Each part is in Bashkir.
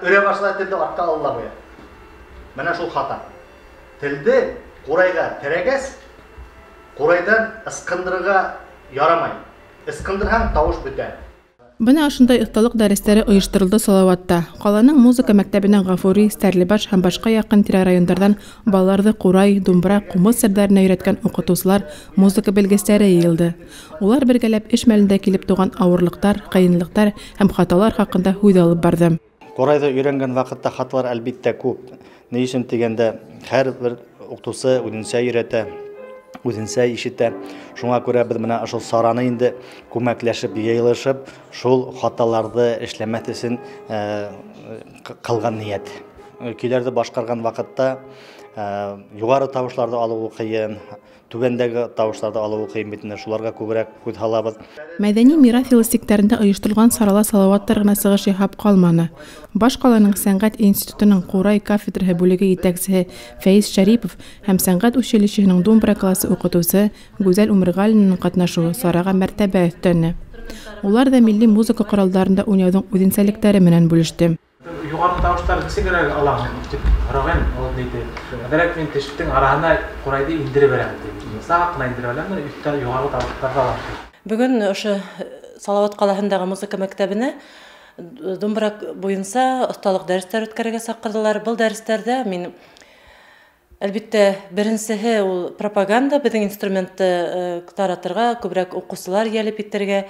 Өрә башлай телде артка алыла буя. Менә шул хата. Телде ҡурайға терәгәс, ҡурайҙан ысҡындырырға ярамай. Ысҡындырһаң тауыш бөтә. Бына ошондай оҫталыҡ дәрестәре ойошторолдо Салауатта. Ҡаланың музыка мәктәбенән Ғафури, Стәрлебаш һәм башҡа яҡын тирә райондарҙан балаларҙы ҡурай, думбыра, ҡумыҙ серҙәренә өйрәткән уҡытыусылар, музыка белгестәре йыйылды. Улар бергәләп эш мәлендә килеп тыуған ауырлыҡтар, ҡыйынлыҡтар һәм хаталар хаҡында һүҙ алып барҙы. Ҡурайҙы өйрәнгән ваҡытта хаталар әлбиттә күп. Ни өсөн тигәндә, һәр бер уҡытыусы үҙенсә өйрәтә, үҙенсә ишетә. Шуңа күрә беҙ менә ошол сараны инде күмәкләшеп, йыйылышып, шул хаталарҙы эшләмәҫ өсөн э, ҡылған ниәт. күйлерді башқарған вакытта э, югары табышларды алуу кыйын түбәндәге табышларды алуу кыйын бит шуларга көбірек күз салабыз мәдәни мира филистиктәрендә оештырылган сарала салават сығыш шиһап қалманы баш каланың сәнгать институтының курай кафедраһы бүлеге етәксеһе фәиз шәрипов һәм сәнгать училищесінің думбра классы укытучысы гүзәл умыргалинаның катнашуы сараға мәртәбә өстәне олар да милли музыка коралдарында уйнауның үзенсәлектәре менән бөлішті жоғарғы табыштарды кішігірек аламын деп қарап едім ол дейді бірақ мен тіршіліктің арасына қурайды индіре беремін дейді сақына индіре беремін өйткені жоғарғы табыштарды аламын бүгін ошо э, салауат қаласындағы музыка мектебіне э, домбыра бойынша ұсталық дәрістер өткөрүүгө чакырдылар бұл дәрістерде мен әлбетте биринчиси ол пропаганда біздің инструментті э, таратырға көбірек оқушылар келіп беттерге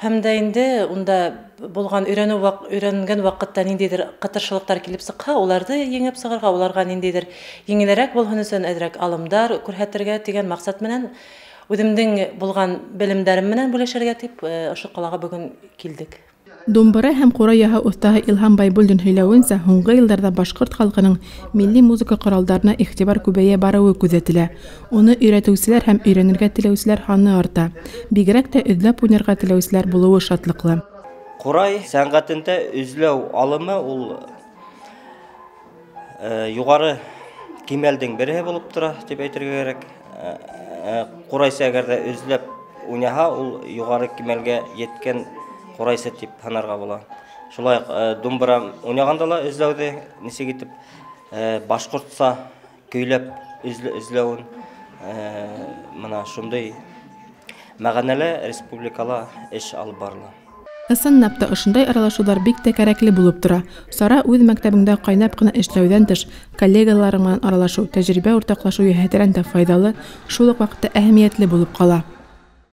һәм дә инде унда булған өйрәнеү өйрәнгән ваҡытта ниндәйҙер ҡытыршылыҡтар килеп сыҡһа, уларҙы еңеп сығырға, уларға ниндәйҙер еңелерәк булһын өсөн әҙерәк алымдар күрһәтергә тигән маҡсат менән үҙемдең булған белемдәрем менән бүлешергә тип ошо ҡалаға бөгөн килдек. Думбыра һәм ҡурай яһау оҫтаһы Илһам Байбулдин һөйләүенсә, һуңғы йылдарҙа башҡорт халҡының милли музыка ҡоралдарына иғтибар күбәйә барыуы күҙәтелә. Уны өйрәтеүселәр һәм өйрәнергә теләүселәр һаны арта. Бигерәк тә эҙләп уйнарға теләүселәр булыуы шатлыҡлы. Ҡурай сәнғәтендә эҙләү алымы ул юғары кимәлдең береһе булып тора тип әйтергә кәрәк. Ҡурайса әгәр ҙә эҙләп уйнаһа, ул юғары кимәлгә еткән ҡурайсы тип һанарға була. Шулай думбыра уйнағанда ла эзләүҙе нисек итеп башҡортса көйләп эзләүен мына шундай мәғәнәлә республикала эш алып барыла. Ысынлап та ошондай аралашыуҙар бик тә кәрәкле булып тора. Сара үҙ мәктәбеңдә ҡайнап ҡына эшләүҙән тыш, коллегаларың менән аралашыу, тәжрибә уртаҡлашыу йәһәтенән дә файҙалы, шул уҡ ваҡытта әһәмиәтле булып ҡала.